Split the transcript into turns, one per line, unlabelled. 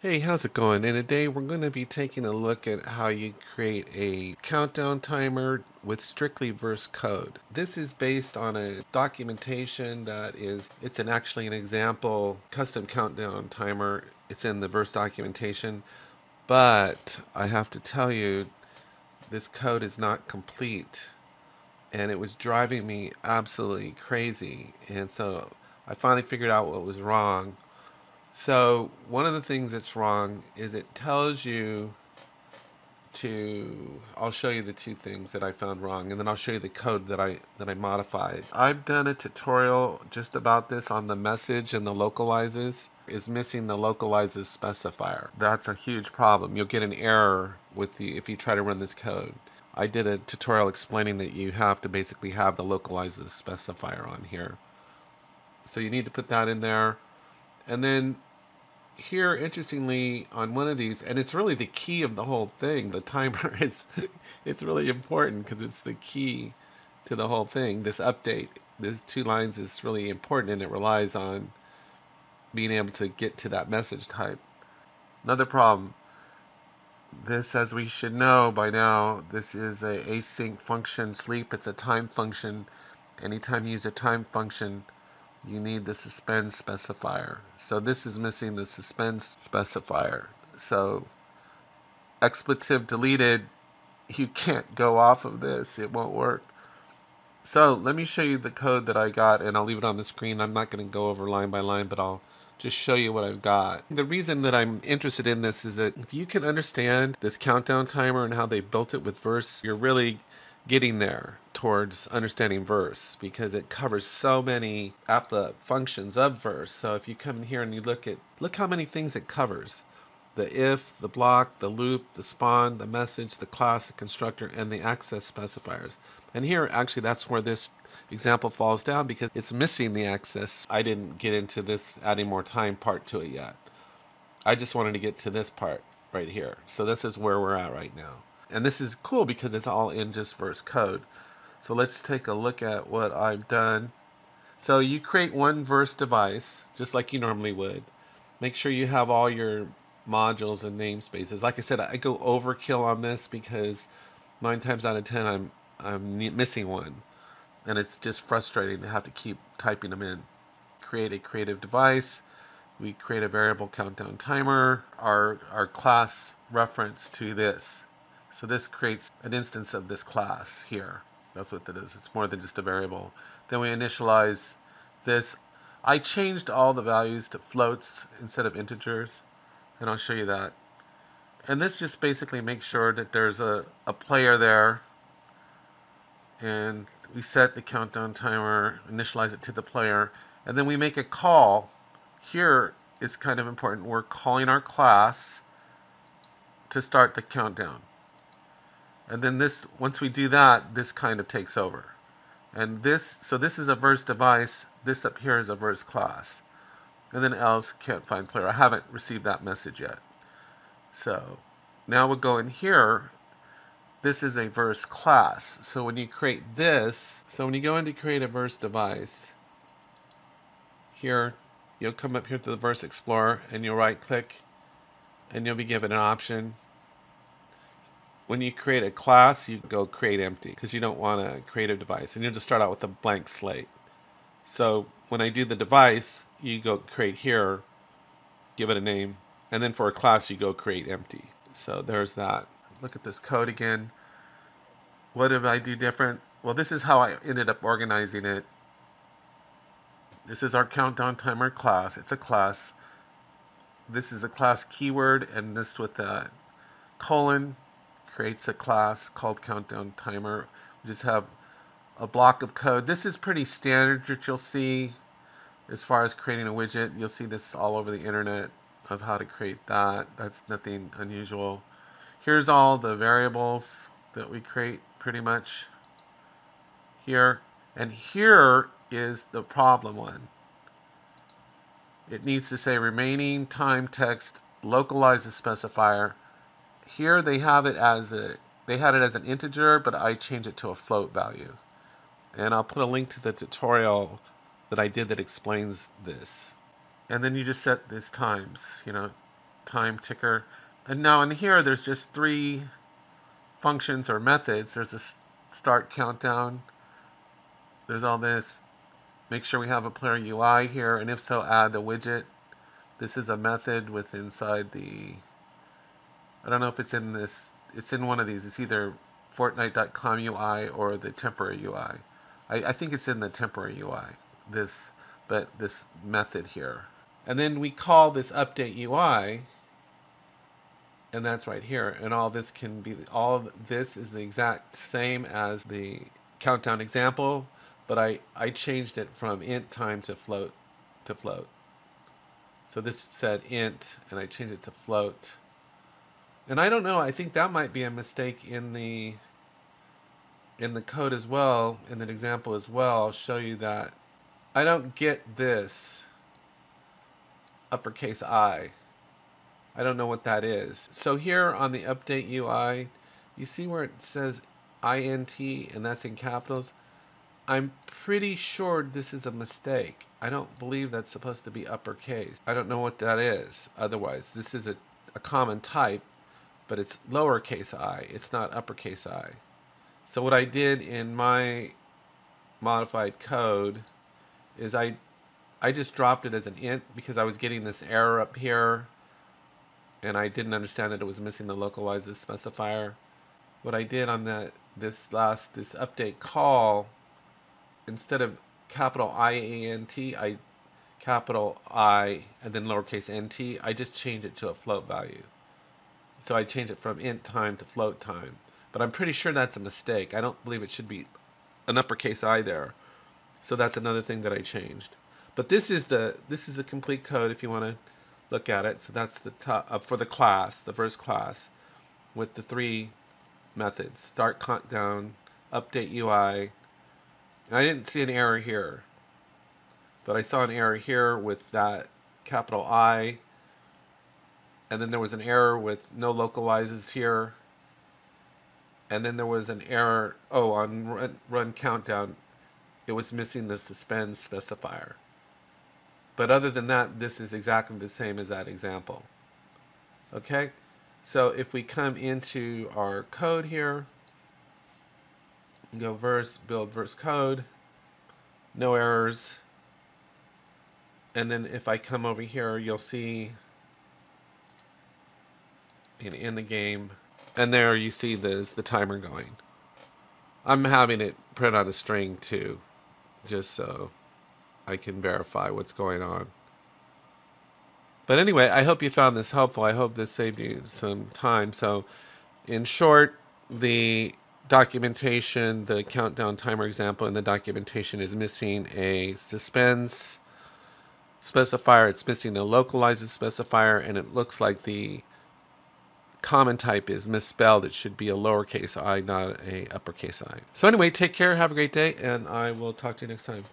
Hey, how's it going? And today we're going to be taking a look at how you create a countdown timer with strictly verse code. This is based on a documentation that is, it's an actually an example custom countdown timer. It's in the verse documentation, but I have to tell you, this code is not complete and it was driving me absolutely crazy. And so I finally figured out what was wrong so one of the things that's wrong is it tells you to I'll show you the two things that I found wrong and then I'll show you the code that I that I modified. I've done a tutorial just about this on the message and the localizes is missing the localizes specifier. That's a huge problem. You'll get an error with the if you try to run this code. I did a tutorial explaining that you have to basically have the localizes specifier on here. So you need to put that in there. And then here, interestingly, on one of these, and it's really the key of the whole thing. The timer is, it's really important because it's the key to the whole thing. This update, these two lines is really important, and it relies on being able to get to that message type. Another problem. This, as we should know by now, this is a async function sleep. It's a time function. Anytime you use a time function, you need the suspend specifier. So this is missing the suspend specifier. So expletive deleted, you can't go off of this. It won't work. So let me show you the code that I got and I'll leave it on the screen. I'm not going to go over line by line, but I'll just show you what I've got. The reason that I'm interested in this is that if you can understand this countdown timer and how they built it with verse, you're really getting there towards understanding verse because it covers so many aptly functions of verse. So if you come in here and you look at look how many things it covers. The if, the block, the loop, the spawn, the message, the class, the constructor, and the access specifiers. And here actually that's where this example falls down because it's missing the access. I didn't get into this adding more time part to it yet. I just wanted to get to this part right here. So this is where we're at right now. And this is cool because it's all in just verse code. So let's take a look at what I've done. So you create one verse device, just like you normally would. Make sure you have all your modules and namespaces. Like I said, I go overkill on this because nine times out of ten I'm I'm missing one, and it's just frustrating to have to keep typing them in. Create a creative device. We create a variable countdown timer. Our our class reference to this. So this creates an instance of this class here. That's what that is. It's more than just a variable. Then we initialize this. I changed all the values to floats instead of integers, and I'll show you that. And this just basically makes sure that there's a, a player there, and we set the countdown timer, initialize it to the player, and then we make a call. Here, it's kind of important. We're calling our class to start the countdown. And then this, once we do that, this kind of takes over. And this, so this is a verse device. This up here is a verse class. And then else can't find player. I haven't received that message yet. So now we'll go in here. This is a verse class. So when you create this, so when you go in to create a verse device, here, you'll come up here to the verse explorer and you'll right click and you'll be given an option when you create a class, you go create empty because you don't want to create a creative device and you'll just start out with a blank slate. So when I do the device, you go create here, give it a name, and then for a class, you go create empty. So there's that. Look at this code again. What did I do different? Well, this is how I ended up organizing it. This is our countdown timer class. It's a class. This is a class keyword, and this with a colon creates a class called countdown timer. We just have a block of code. This is pretty standard that you'll see as far as creating a widget. You'll see this all over the internet of how to create that. That's nothing unusual. Here's all the variables that we create pretty much here. And here is the problem one. It needs to say remaining time text localize the specifier here they have it as a, they had it as an integer, but I change it to a float value. And I'll put a link to the tutorial that I did that explains this. And then you just set this times, you know, time ticker. And now in here, there's just three functions or methods. There's a start countdown. There's all this. Make sure we have a player UI here, and if so, add a widget. This is a method with inside the, I don't know if it's in this, it's in one of these. It's either Fortnite.com UI or the temporary UI. I, I think it's in the temporary UI, this, but this method here. And then we call this update UI, and that's right here. And all this can be, all this is the exact same as the countdown example, but I, I changed it from int time to float to float. So this said int, and I changed it to float. And I don't know, I think that might be a mistake in the in the code as well, in the example as well. I'll show you that. I don't get this uppercase I. I don't know what that is. So here on the update UI, you see where it says INT and that's in capitals? I'm pretty sure this is a mistake. I don't believe that's supposed to be uppercase. I don't know what that is. Otherwise, this is a, a common type, but it's lowercase i. It's not uppercase i. So what I did in my modified code is I I just dropped it as an int because I was getting this error up here and I didn't understand that it was missing the localizes specifier. What I did on the this last this update call instead of capital I A N T, I capital I and then lowercase nt, I just changed it to a float value. So I changed it from int time to float time. But I'm pretty sure that's a mistake. I don't believe it should be an uppercase I there. So that's another thing that I changed. But this is the this is the complete code if you want to look at it. So that's the top uh, for the class, the first class, with the three methods: start countdown, update UI, I didn't see an error here, but I saw an error here with that capital I, and then there was an error with no localizes here, and then there was an error, oh, on run, run countdown, it was missing the suspend specifier. But other than that, this is exactly the same as that example. Okay, so if we come into our code here, go verse, build verse code, no errors. And then if I come over here, you'll see in, the game, and there you see there's the timer going. I'm having it print out a string too, just so I can verify what's going on. But anyway, I hope you found this helpful. I hope this saved you some time. So, in short, the documentation, the countdown timer example in the documentation is missing a suspends specifier, it's missing a localizes specifier, and it looks like the common type is misspelled. It should be a lowercase i, not a uppercase i. So anyway, take care, have a great day, and I will talk to you next time.